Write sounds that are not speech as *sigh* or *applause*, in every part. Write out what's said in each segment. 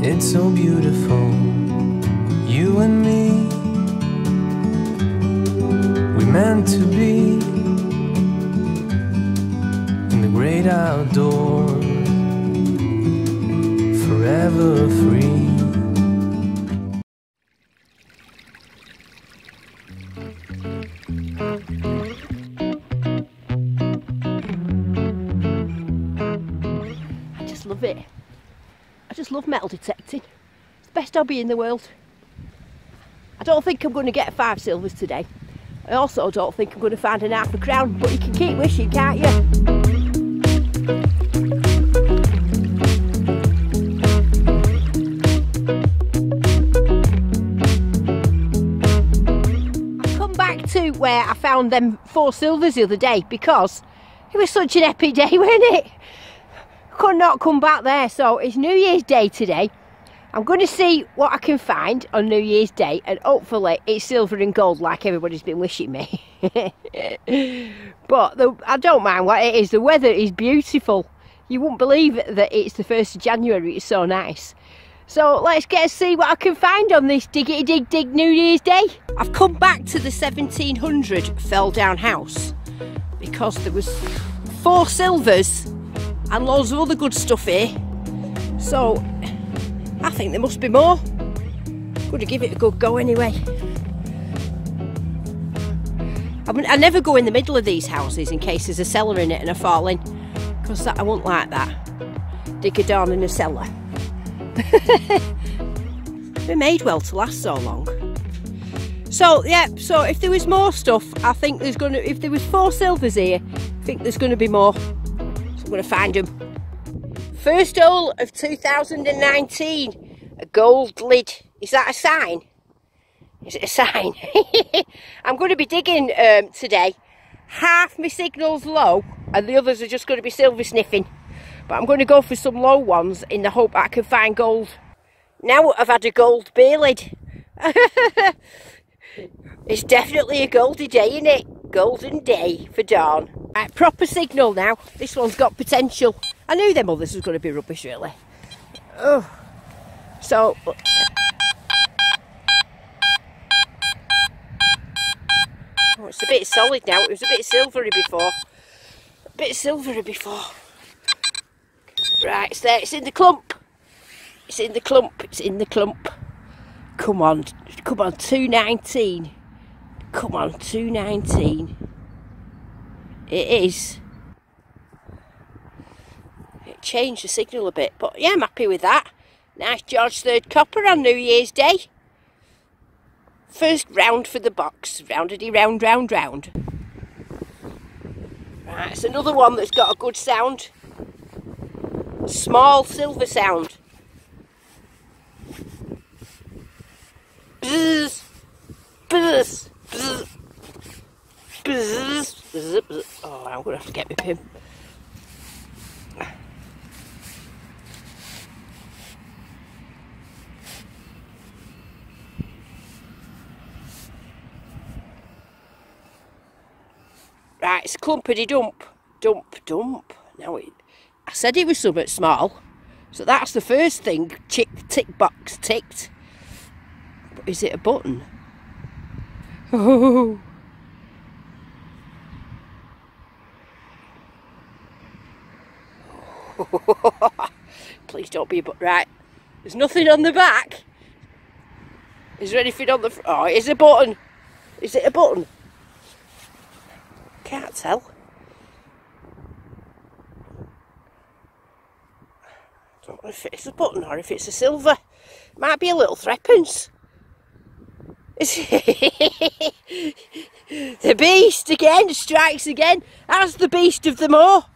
It's so beautiful, you and me. We meant to be in the great outdoors, forever free. I just love it. I just love metal detecting. Hobby in the world. I don't think I'm going to get five silvers today. I also don't think I'm going to find an half a crown, but you can keep wishing, can't you? I've come back to where I found them four silvers the other day because it was such an epic day, *laughs* wasn't it? could not come back there so it's new year's day today i'm going to see what i can find on new year's day and hopefully it's silver and gold like everybody's been wishing me. *laughs* But the, i don't mind what it is. The weather is beautiful. You wouldn't believe that it's the 1st of january. It's so nice. So let's get see what I can find on this diggity dig dig New Year's Day. I've come back to the 1700 fell down house because there was four silvers and loads of other good stuff here. So I think there must be more. To give it a good go anyway. I, mean, I never go in the middle of these houses in case there's a cellar in it and I fall in, because I won't like that. Dig a down in a cellar. *laughs* They're made well to last so long. So yeah, so if there was more stuff, I think there's gonna. If there was four silvers here, I think there's gonna be more. So I'm to find them. First hole of 2019, a gold lid. Is that a sign? Is it a sign? *laughs* I'm going to be digging um, today. Half my signal's low and the others are just going to be silver sniffing. But I'm going to go for some low ones in the hope I can find gold. Now I've had a gold beer lid. *laughs* it's definitely a goldy day, isn't it? Golden day for dawn. Right, proper signal now. This one's got potential. I knew them others was going to be rubbish, really. Oh, so. Oh, it's a bit solid now. It was a bit silvery before. A bit silvery before. Right, it's there. It's in the clump. It's in the clump. It's in the clump. Come on. Come on. 219. Come on. 219. It is. It changed the signal a bit, but yeah, I'm happy with that. Nice George Third copper on New Year's Day. First round for the box. Roundedy round, round, round. Right, it's another one that's got a good sound. Small silver sound. Buzz, buzz, buzz. Oh, I'm to have to get my pin. Right, it's clumpity dump. Dump, dump. Now, it, I said it was somewhat small. So that's the first thing. Tick, tick box ticked. But is it a button? *laughs* Oh. *laughs* Please don't be right. There's nothing on the back. Is there anything on the front? Oh, it is a button. Is it a button? Can't tell. Don't know if it's a button or if it's a silver. Might be a little threepence. *laughs* The beast again strikes again. As the beast of them all.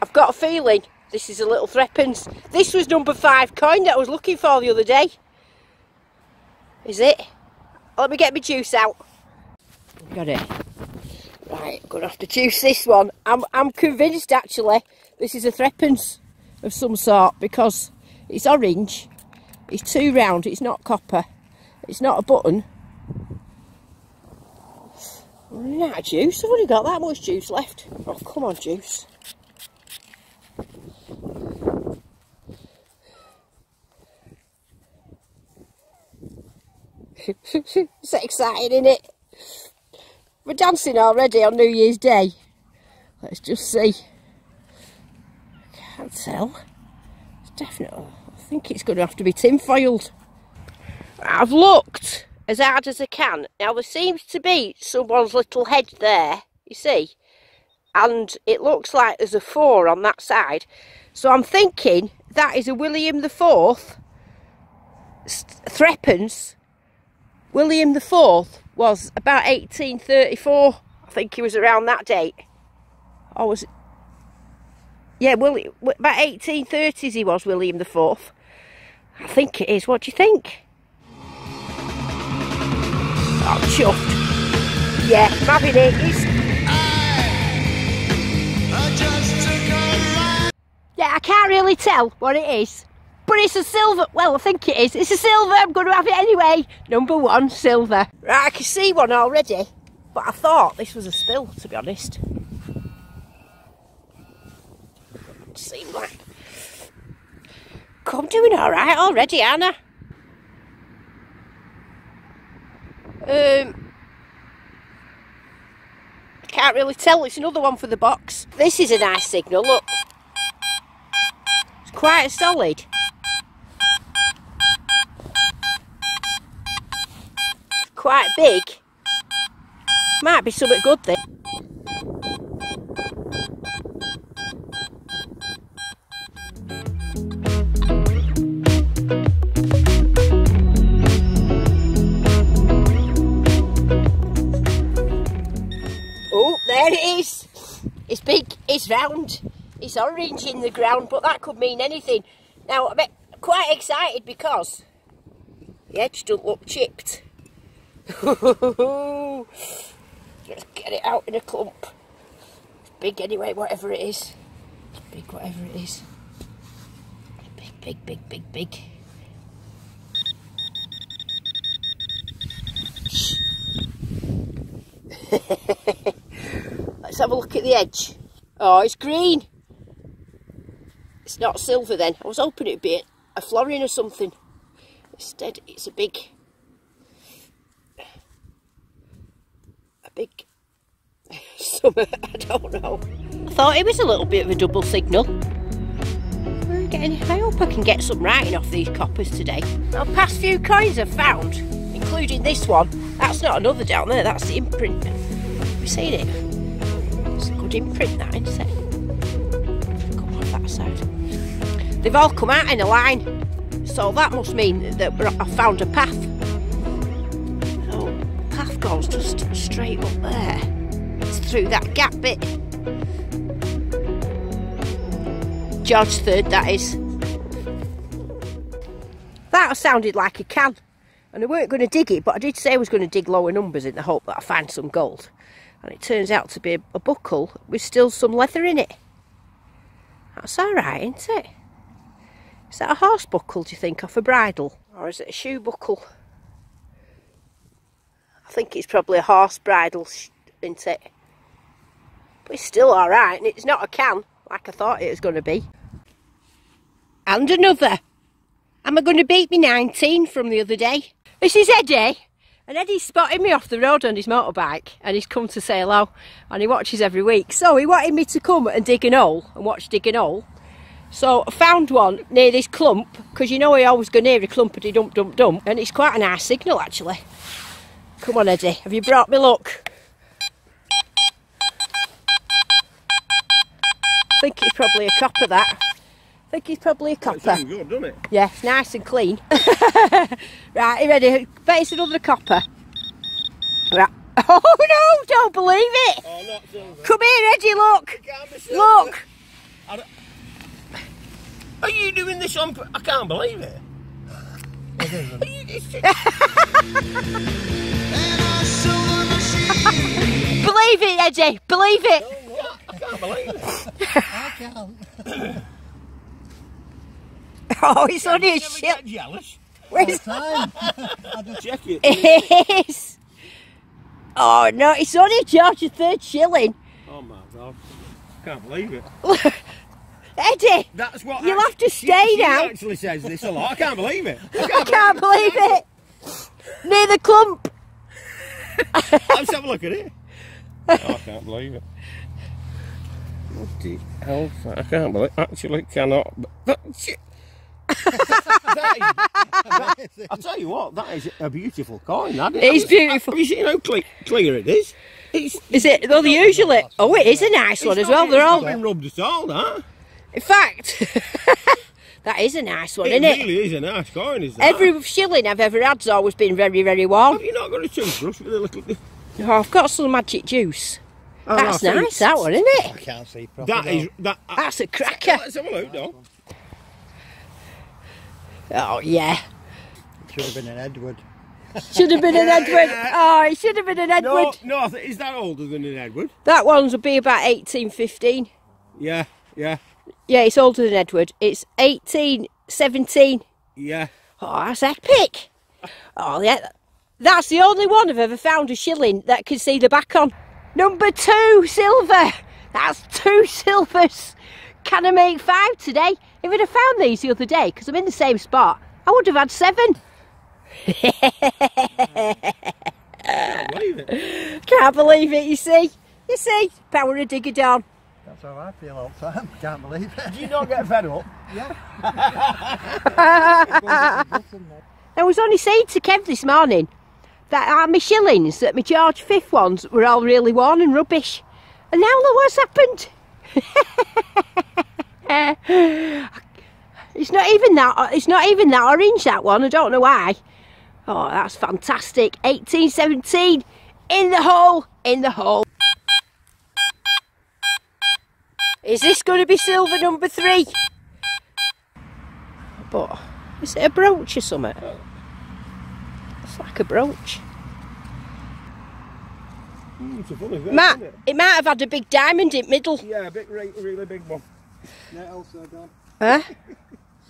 I've got a feeling This is a little threepence. This was number five coin that I was looking for the other day. Is it? Let me get my juice out. Got it. Right, gonna have to juice this one. I'm I'm convinced actually this is a threepence of some sort because it's orange. It's too round. It's not copper. It's not a button. Running out of juice. I've only got that much juice left. Oh, come on, juice. *laughs* it's exciting, isn't it? We're dancing already on New Year's Day. Let's just see. Can't tell. It's definitely. I think it's going to have to be tin-foiled. I've looked as hard as I can. Now there seems to be someone's little head there, you see, and it looks like there's a four on that side. So I'm thinking that is a William the Fourth threepence. William the Fourth was about 1834. I think he was around that date. Or was it? Yeah, William, about 1830s he was, William the Fourth. I think it is. What do you think? Oh, chuffed. Yeah, I'm having it. It's... Yeah, I can't really tell what it is. But it's a silver. Well, I think it is. It's a silver. I'm going to have it anyway. Number one, silver. Right, I can see one already. But I thought this was a spill, to be honest. Seemed like... I'm doing all right already, Anna. Um, I can't really tell. It's another one for the box. This is a nice signal. Look, it's quite solid. Quite big. Might be something good then. Oh, there it is. It's big, it's round, it's orange in the ground, but that could mean anything. Now, I'm quite excited because the edge doesn't look chipped. *laughs* Let's get it out in a clump. It's big anyway, whatever it is. It's big, whatever it is. Big, big, big, big, big. *laughs* Let's have a look at the edge. Oh, it's green. It's not silver then. I was hoping it'd be a florin or something. Instead, it's a big, big, *laughs* something, I don't know. I thought it was a little bit of a double signal. We're getting, I hope I can get some writing off these coppers today. The past few coins I've found, including this one, that's not another down there, that's the imprint. Have you seen it? It's a good imprint that, isn't it? Come on that side. They've all come out in a line. So that must mean that I found a path. Goes just straight up there. It's through that gap bit. George third, that is. That sounded like a can. And I weren't going to dig it, but I did say I was going to dig lower numbers in the hope that I find some gold. And it turns out to be a, a buckle with still some leather in it. That's alright, isn't it? Is that a horse buckle, do you think, off a bridle? Or is it a shoe buckle? I think it's probably a horse bridle, isn't it? But it's still alright, and it's not a can, like I thought it was going to be. And another. Am I going to beat me 19 from the other day? This is Eddie. And Eddie spotted me off the road on his motorbike and he's come to say hello and he watches every week. So he wanted me to come and dig an hole and watch dig hole. So I found one near this clump because you know I always go near a clump and dump dump dump and it's quite a nice signal actually. Come on Eddie, have you brought me luck? I think it's probably a copper that. I think it's probably a copper. It's good, doesn't it? Yeah, it's nice and clean. *laughs* right, you ready? Bet it's another copper. Right. *laughs* Oh no, don't believe it. Oh. Come here, Eddie, look. Can't be silver. Look. Are you doing this on? I can't believe it. *laughs* Believe it, Eddie. Believe it. I can't believe it. *laughs* I can't. *laughs* Oh, he's only a Never shit. jealous. Where's Time. *laughs* Check it. it? Is. Oh no, it's only a George the third shilling. Oh my god. I Can't believe it. Eddie, That's what. You'll I- have to stay she now. actually says this a lot. I can't believe it. I can't believe it. Near the clump. Let's have a look at it. I can't believe it. Bloody hell, I can't believe Actually, cannot. but That, shit. that is, that, I'll tell you what, that is a beautiful coin. That It is beautiful. Have you seen how cle- clear it is? It's, Is it? Well, they usually. Oh, it is a nice one as well. They're it's all. not been rubbed at all, that. In fact, *laughs* that is a nice one, It isn't it? really is a nice coin, is that? Every shilling I've ever had's always been very, very warm. Have you not got a toothbrush with a little... Oh, I've got some magic juice. Oh, That's no, nice, that one, isn't it? I it? can't see properly. That is... That, uh, That's a cracker. Let's have a look, though. Oh, yeah. Should have been an Edward. Should have been an *laughs* Edward. Oh, it should have been an Edward. no, I think- is that older than an Edward? That one's will be about 1815. Yeah, yeah, Yeah, it's older than Edward. It's 1817. yeah. Oh, that's epic. Oh, yeah. That's the only one I've ever found a shilling that can see the back on. Number two, silver. That's two *laughs* silvers. Can I make five today? If I'd have found these the other day, because I'm in the same spot, I would have had seven. Can't believe it. Can't believe it, you see. You see, power of Digger Dawn. That's how I feel all the time. *laughs* Can't believe it. Do you not get fed up? Yeah. *laughs* I was only saying to Kev this morning that uh, my shillings, that my George Fifth ones, were all really worn and rubbish. And now look what's happened. *laughs* it's not even that. It's not even that orange. That one. I don't know why. Oh, that's fantastic. 1817 in the hole. In the hole. Is this going to be silver number three? But is it a brooch or something? Like a brooch. Mm, it's a funny thing, Matt, it? it might have had a big diamond in middle. Yeah, a big, really, really big one. Net also done. Huh?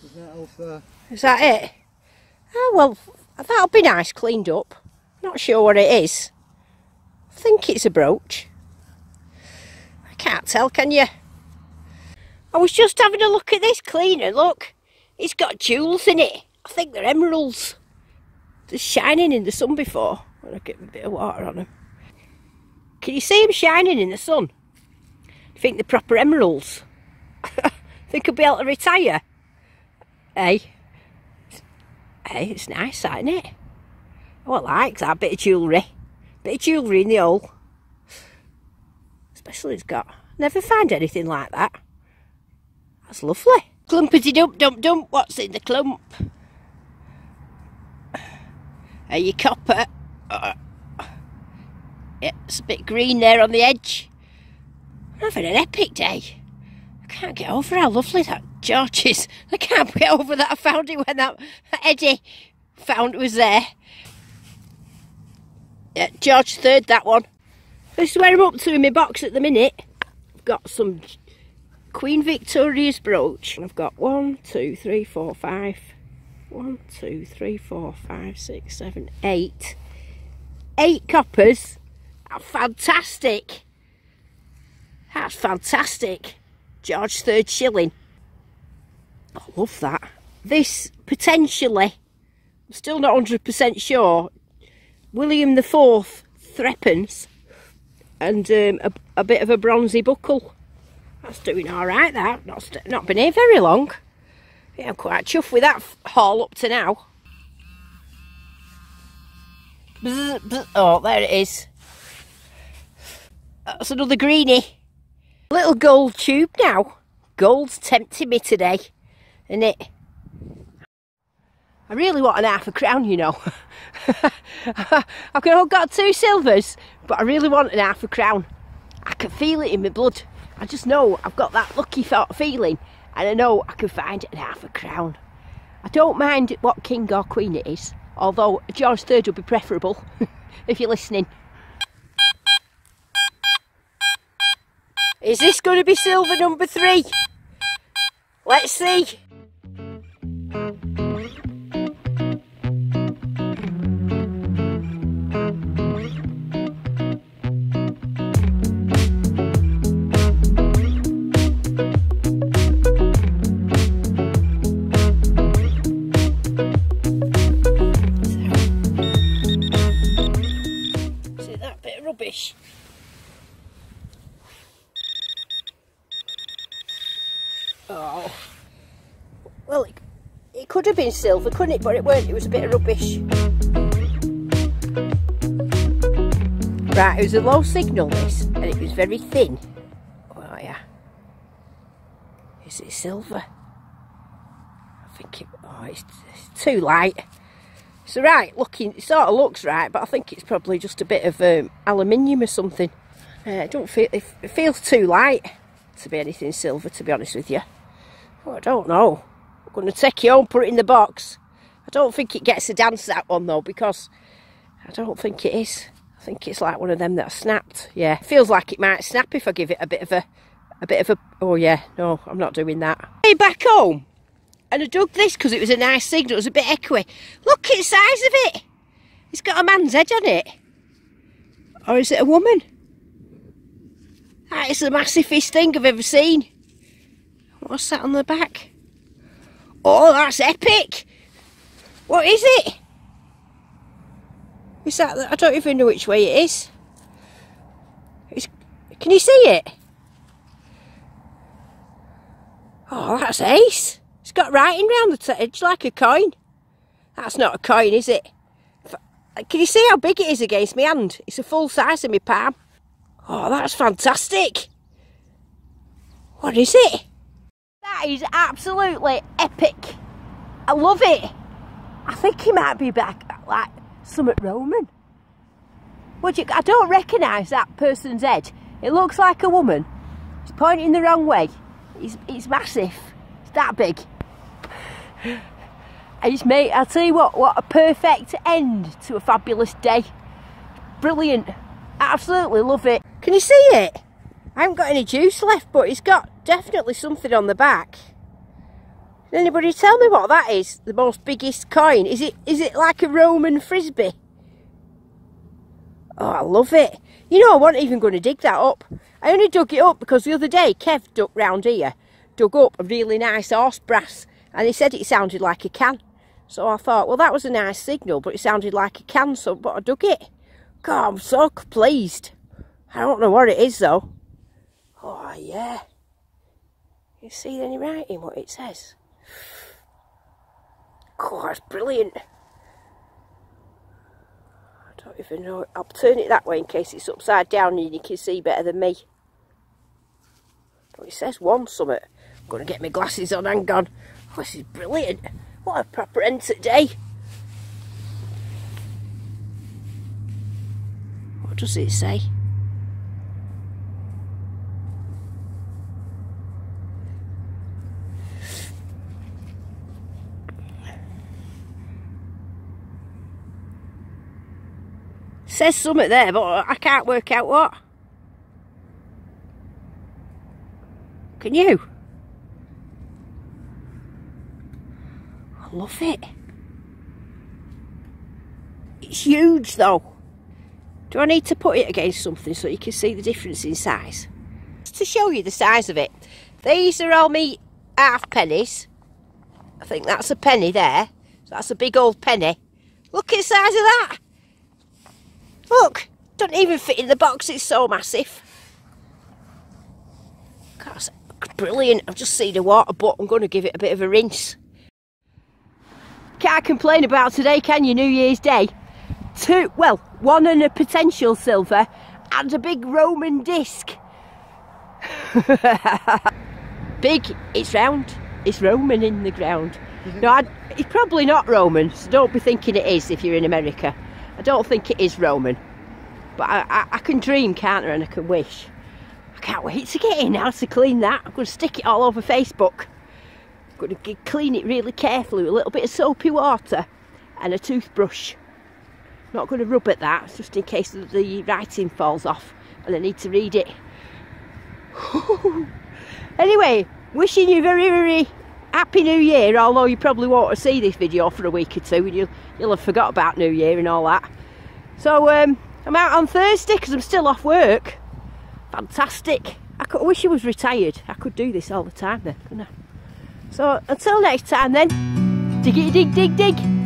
Is net also? Is that it? Oh well, that'll be nice cleaned up. Not sure what it is. I think it's a brooch. I can't tell, can you? I was just having a look at this cleaner. Look, it's got jewels in it. I think they're emeralds. Shining in the sun before. When I get a bit of water on them. Can you see them shining in the sun? Think they're proper emeralds? *laughs* think I'll be able to retire? Hey. Hey, it's nice, isn't it? Oh, I like that bit of jewellery. Bit of jewellery in the hole. Especially it's got. Never find anything like that. That's lovely. Clumpity dump dump dump. What's in the clump? Are you copper? Uh, yeah, it's a bit green there on the edge. I'm having an epic day. I can't get over how lovely that George is. *laughs* I can't get over that I found it when that Eddie found it was there. Yeah, George third, that one. This is where I'm up to in my box at the minute. I've got some Queen Victoria's brooch. And I've got one, two, three, four, five. One, two, three, four, five, six, seven, eight. Eight coppers. Fantastic. That's fantastic. George third shilling. I love that. This potentially, I'm still not 100% sure, William the Fourth threepence and um, a, a bit of a bronzy buckle. That's doing all right. That not not been here very long. Yeah, I'm quite chuffed with that haul up to now. Oh, there it is. That's another greenie. Little gold tube now. Gold's tempting me today, isn't it? I really want an half a crown, you know. *laughs* I've got two silvers, but I really want an half a crown. I can feel it in my blood. I just know I've got that lucky fe- feeling. And I know I can find it at half a crown. I don't mind what king or queen it is, although George III would be preferable *laughs* if you're listening. Is this going to be silver number three? Let's see. See silver, couldn't it? But it weren't. It was a bit of rubbish. Right, it was a low signal, this, and it was very thin. Oh, yeah. Is it silver? I think it. Oh, it's, it's too light. It's right looking, it sort of looks right, but I think it's probably just a bit of um, aluminium or something. Uh, I don't feel, it, it feels too light to be anything silver, to be honest with you. Oh, I don't know. Going to take it home, put it in the box. I don't think it gets a dance, that one, though, because I don't think it is. I think it's like one of them that are snapped. Yeah, feels like it might snap if I give it a bit of a, a bit of a, oh yeah, no, I'm not doing that. Hey, back home and I dug this because it was a nice signal. It was a bit echoey. Look at the size of it. It's got a man's head on it. Or is it a woman? That is the massivest thing I've ever seen. What's that on the back? Oh, that's epic. What is it? Is that, I don't even know which way it is. It's, can you see it? Oh, that's ace. It's got writing round the edge like a coin. That's not a coin, is it? Can you see how big it is against my hand? It's a full size of my palm. Oh, that's fantastic. What is it? That is absolutely epic. I love it. I think he might be back at like Summit Roman. Would you? I don't recognise that person's head. It looks like a woman. He's pointing the wrong way. He's, he's massive. It's that big. It's mate, I'll tell you what, what a perfect end to a fabulous day. Brilliant. Absolutely love it. Can you see it? I haven't got any juice left, but it's got definitely something on the back. Anybody tell me what that is? The most biggest coin? Is it is it like a Roman frisbee? Oh, I love it. You know, I wasn't even going to dig that up. I only dug it up because the other day Kev dug round here, dug up a really nice horse brass, and he said it sounded like a can. So I thought, well, that was a nice signal, but it sounded like a can, so but I dug it. God, I'm so pleased. I don't know what it is though. Oh yeah. You see any writing what it says? God, that's brilliant. I don't even know. I'll turn it that way in case it's upside down and you can see better than me. But it says one summit. I'm going to get my glasses on, hang on. Oh, this is brilliant. What a proper the day. What does it say? Says something there, but I can't work out what. Can you? I love it. It's huge though. Do I need to put it against something so you can see the difference in size? Just to show you the size of it, these are all me half pennies. I think that's a penny there. So that's a big old penny. Look at the size of that. Look, don't even fit in the box, it's so massive. That's brilliant. I've just seen the water, but I'm going to give it a bit of a rinse. Can't complain about today, can you? New Year's Day. Two, well, one and a potential silver and a big Roman disc. *laughs* big, it's round, it's Roman in the ground. *laughs* No, I, it's probably not Roman, so don't be thinking it is if you're in America. I don't think it is Roman. But I, I, I, can dream, can't I? And I can wish. I can't wait to get in now to clean that. I'm going to stick it all over Facebook. I'm going to clean it really carefully with a little bit of soapy water and a toothbrush. Not going to rub at that, just in case the writing falls off and I need to read it. *laughs* anyway, wishing you very, very happy New Year, although you probably won't see this video for a week or two and you'll, you'll have forgot about New Year and all that. So um, I'm out on Thursday because I'm still off work. Fantastic. I, could, I wish I was retired. I could do this all the time then, couldn't I? So until next time then, diggy dig dig dig. like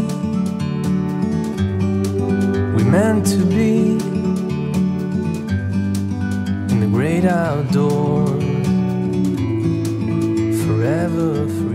Meant to be in the great outdoors, forever free.